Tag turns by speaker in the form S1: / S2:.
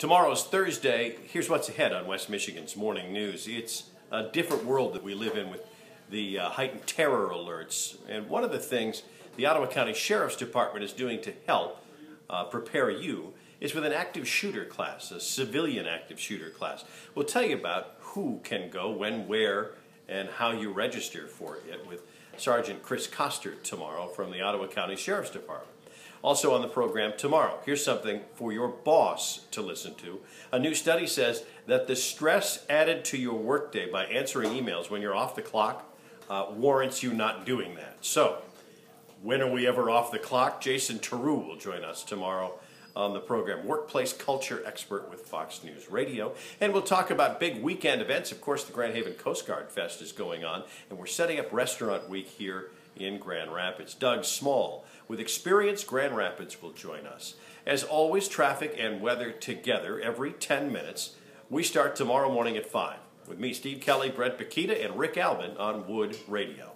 S1: Tomorrow's Thursday. Here's what's ahead on West Michigan's morning news. It's a different world that we live in with the uh, heightened terror alerts. And one of the things the Ottawa County Sheriff's Department is doing to help uh, prepare you is with an active shooter class, a civilian active shooter class. We'll tell you about who can go, when, where, and how you register for it with Sergeant Chris Coster tomorrow from the Ottawa County Sheriff's Department. Also on the program tomorrow, here's something for your boss to listen to. A new study says that the stress added to your workday by answering emails when you're off the clock uh, warrants you not doing that. So, when are we ever off the clock? Jason Teru will join us tomorrow on the program, workplace culture expert with Fox News Radio. And we'll talk about big weekend events. Of course, the Grand Haven Coast Guard Fest is going on, and we're setting up Restaurant Week here in Grand Rapids. Doug Small with Experience Grand Rapids will join us. As always, traffic and weather together every 10 minutes. We start tomorrow morning at 5 with me, Steve Kelly, Brett Paquita, and Rick Albin on Wood Radio.